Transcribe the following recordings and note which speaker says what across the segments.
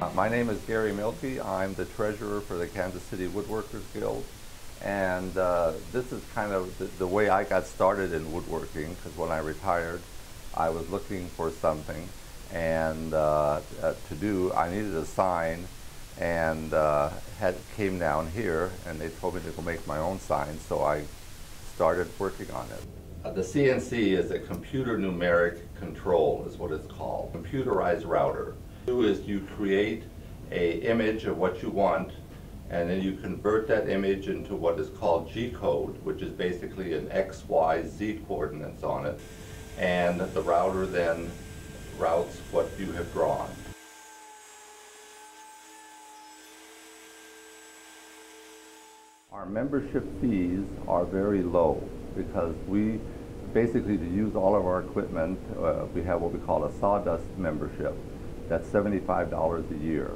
Speaker 1: My name is Gary Milkey. I'm the treasurer for the Kansas City Woodworkers Guild. And uh, this is kind of the, the, way I got started in woodworking because when I retired, I was looking for something and uh, uh, to do. I needed a sign and uh, had came down here and they told me to go make my own sign, so I started working on it. Uh, the CNC is a computer numeric control is what it's called, computerized router. Do is you create a image of what you want and then you convert that image into what is called G-code, which is basically an X, Y, Z coordinates on it. And the router then routes what you have drawn. Our membership fees are very low because we basically to use all of our equipment, uh, we have what we call a sawdust membership. That's $75 a year.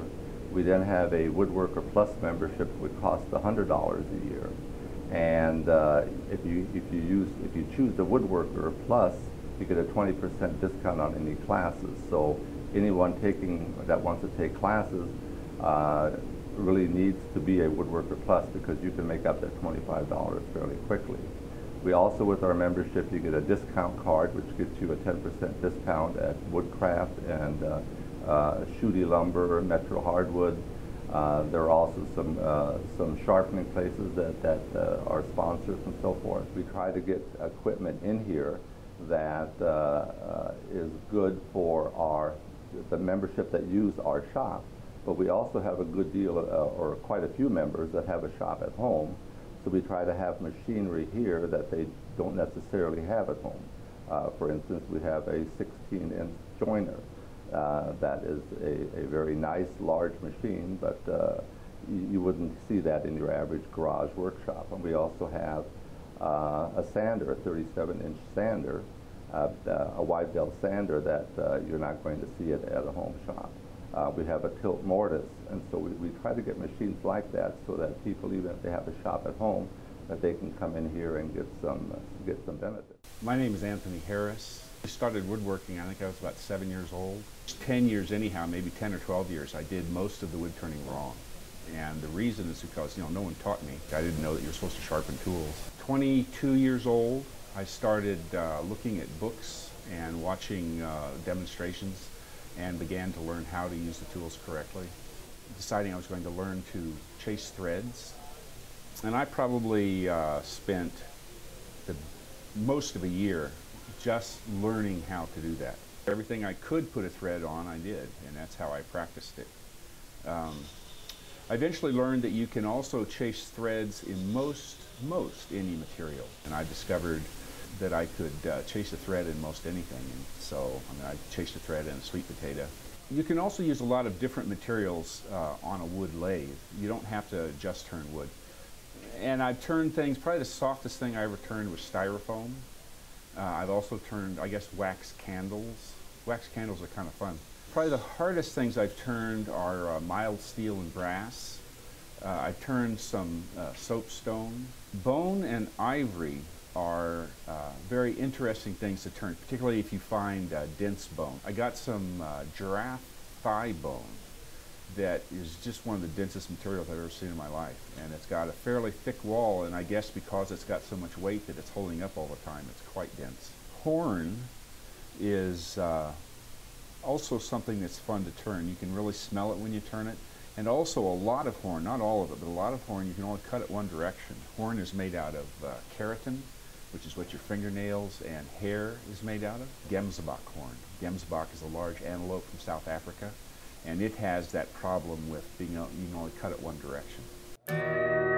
Speaker 1: We then have a Woodworker Plus membership which costs $100 a year. And uh, if you if you use if you choose the Woodworker Plus, you get a 20% discount on any classes. So anyone taking that wants to take classes uh, really needs to be a Woodworker Plus because you can make up that $25 fairly quickly. We also, with our membership, you get a discount card which gets you a 10% discount at Woodcraft and uh, uh, Schutte Lumber, Metro Hardwood. Uh, there are also some uh, some sharpening places that that uh, are sponsors and so forth. We try to get equipment in here that uh, uh, is good for our the membership that use our shop. But we also have a good deal, or quite a few members that have a shop at home. So we try to have machinery here that they don't necessarily have at home. for instance, we have a 16-inch joiner uh, that is a, a, very nice, large machine, but uh, you, you, wouldn't see that in your average garage workshop. And we also have uh, a sander, a 37-inch sander, uh, a wide belt sander that uh, you're not going to see it at a home shop. Uh, we have a tilt mortise, and so we, we try to get machines like that so that people, even if they have a shop at home, that they can come in here and get some, get some benefit.
Speaker 2: My name is Anthony Harris. I started woodworking, I think I was about seven years old. 10 years anyhow, maybe 10 or 12 years, I did most of the wood turning wrong. And the reason is because, you know, no one taught me. I didn't know that you're supposed to sharpen tools. 22 years old, I started uh, looking at books and watching uh, demonstrations and began to learn how to use the tools correctly. Deciding I was going to learn to chase threads. And I probably uh, spent the most of a year just learning how to do that. Everything I could put a thread on, I did, and that's how I practiced it. Um, I eventually learned that you can also chase threads in most, most any material, and I discovered that I could uh, chase a thread in most anything, and so I mean, I chased a thread in a sweet potato. You can also use a lot of different materials uh, on a wood lathe. You don't have to just turn wood. And I've turned things, probably the softest thing I ever turned was styrofoam. Uh, I've also turned, I guess, wax candles. Wax candles are kind of fun. Probably the hardest things I've turned are uh, mild steel and brass. Uh, I turned some uh, soapstone. Bone and ivory are uh, very interesting things to turn, particularly if you find uh, dense bone. I got some giraffe thigh bone that is just one of the densest materials I've ever seen in my life. And it's got a fairly thick wall, and I guess because it's got so much weight that it's holding up all the time, it's quite dense. Horn is uh, also something that's fun to turn. You can really smell it when you turn it. And also a lot of horn, not all of it, but a lot of horn, you can only cut it one direction. Horn is made out of uh, keratin, which is what your fingernails and hair is made out of. Gemsbok horn. Gemsbok is a large antelope from South Africa and it has that problem with being able, you can only cut it one direction.